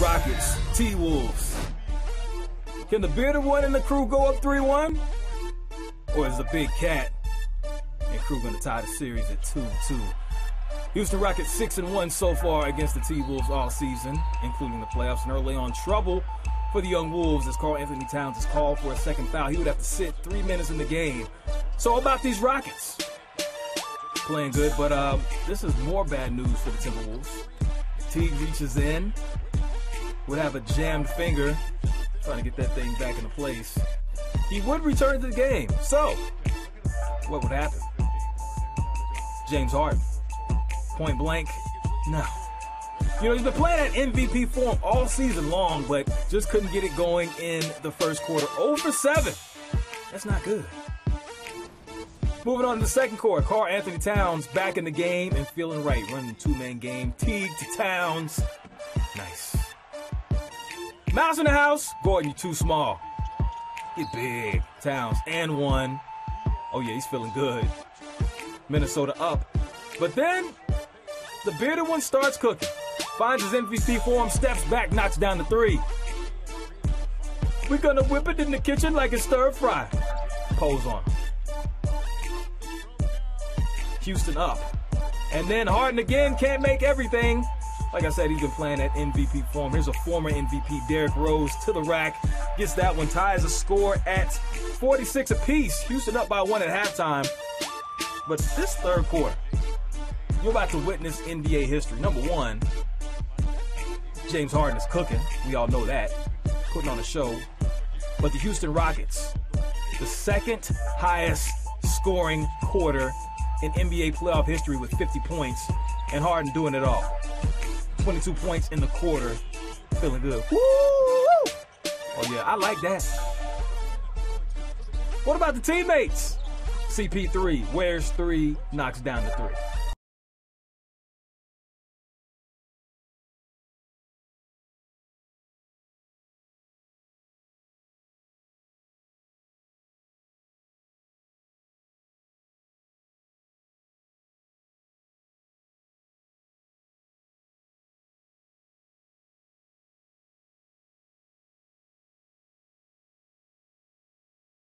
Rockets, T Wolves. Can the bearded one and the crew go up 3 1? Or is the big cat and crew going to tie the series at 2 2? Houston Rockets 6 and 1 so far against the T Wolves all season, including the playoffs, and early on trouble for the young Wolves as Karl-Anthony Towns is called for a second foul. He would have to sit three minutes in the game. So about these Rockets. Playing good, but uh, this is more bad news for the Timberwolves. Teague reaches in, would have a jammed finger, trying to get that thing back into place. He would return to the game. So, what would happen? James Harden. Point blank, no. You know, he's been playing at MVP form all season long, but just couldn't get it going in the first quarter. 0 for 7. That's not good. Moving on to the second quarter, Karl-Anthony Towns back in the game and feeling right. Running two-man game. Teague to Towns. Nice. Mouse in the house. Gordon, you too small. Get big. Towns and one. Oh yeah, he's feeling good. Minnesota up. But then the bearded one starts cooking. Finds his MVP form, steps back, knocks down the three. We're gonna whip it in the kitchen like it's stir fry. Pose on. Houston up. And then Harden again can't make everything. Like I said, he's been playing at MVP form. Here's a former MVP, Derrick Rose, to the rack. Gets that one, ties a score at 46 apiece. Houston up by one at halftime. But this third quarter, you're about to witness NBA history. Number one, James Harden is cooking. We all know that. Putting on a show. But the Houston Rockets, the second highest scoring quarter in NBA playoff history with 50 points, and Harden doing it all. 22 points in the quarter. Feeling good. Woo! Oh, yeah, I like that. What about the teammates? CP3 wears three, knocks down the three.